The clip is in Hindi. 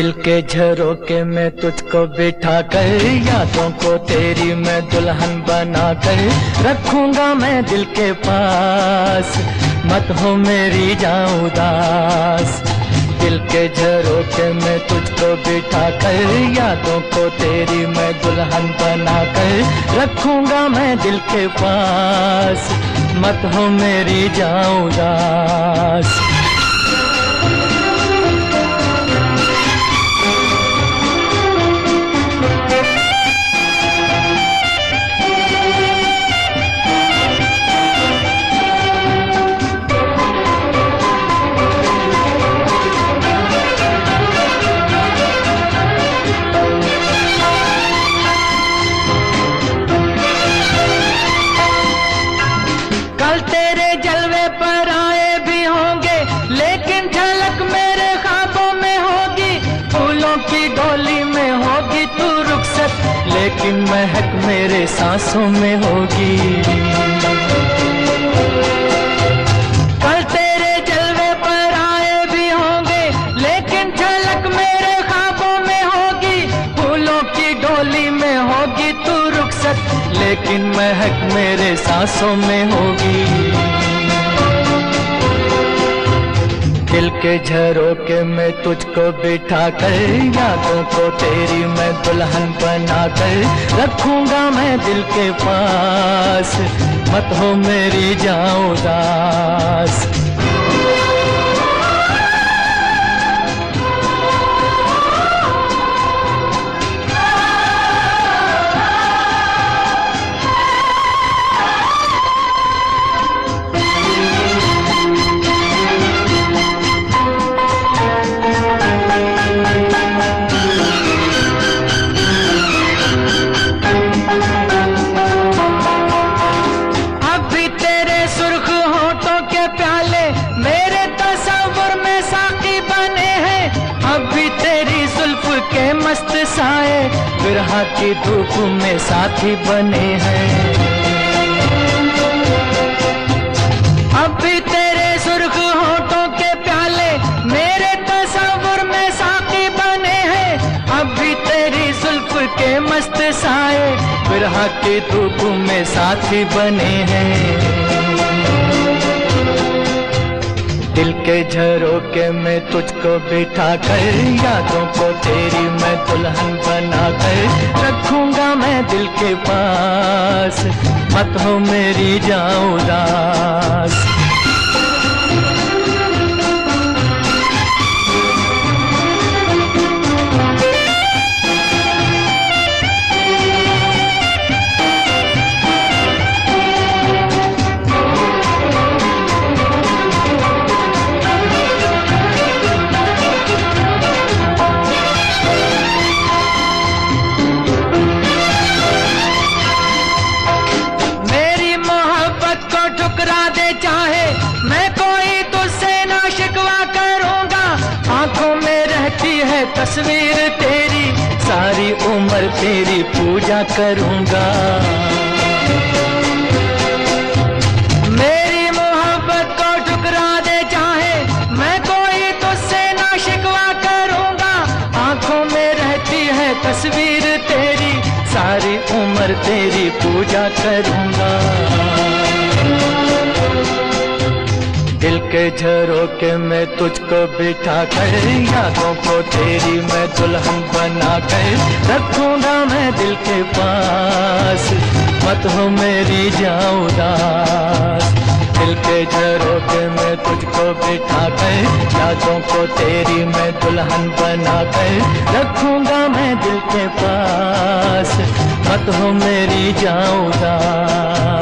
दिल के झरोके में तुझको बिठा कर, यादों को तेरी मैं दुल्हन बना कर रखूँगा मैं दिल के पास। मत हो मेरी जाऊँ उदास। दिल के झरोके में तुझको बिठा कर, यादों को तेरी मैं दुल्हन बना कर रखूँगा मैं दिल के पास। मत हो मेरी जाऊँ उदास। महक मेरे सांसों में होगी। कल तेरे जलवे पर आए भी होंगे, लेकिन झलक मेरे ख्वाबों में होगी। फूलों की डोली में होगी तू रुखसत, लेकिन महक मेरे सांसों में होगी। दिल के झरोके में तुझको बिठा कर, यादों को तेरी मैं दुल्हन बना कर रखूँगा मैं दिल के पास। मत हो मेरी जाऊँ दास। बिरहा की धूप में साथी बने हैं। अब भी तेरे सुर्ख होठों के प्याले मेरे तस्वुर में साकी बने हैं। अब भी तेरी जुल्फ के मस्त साए बिरहा की धूप में साथी बने हैं। दिल के झरोके में तुझको बिठा कर यादों को तेरी मैं दुल्हन बना कर रखूँगा मैं दिल के पास। मत हो मेरी जाऊँ दास तस्वीर तेरी, सारी उम्र तेरी पूजा करूँगा। मेरी मोहब्बत को ठुकरा दे चाहे मैं कोई तुझसे ना शिकवा करूँगा। आँखों में रहती है तस्वीर तेरी, सारी उम्र तेरी पूजा करूँगा। दिल के झरोके में तुझको बिठा कर, यादों को तेरी मैं दुल्हन बना कर रखूँगा मैं दिल के पास। मत हो मेरी जाऊँ दास दिल के झरोके में तुझको बिठा कर, यादों को तेरी मैं दुल्हन बना कर रखूँगा मैं दिल के पास। मत हो मेरी जाऊँ दास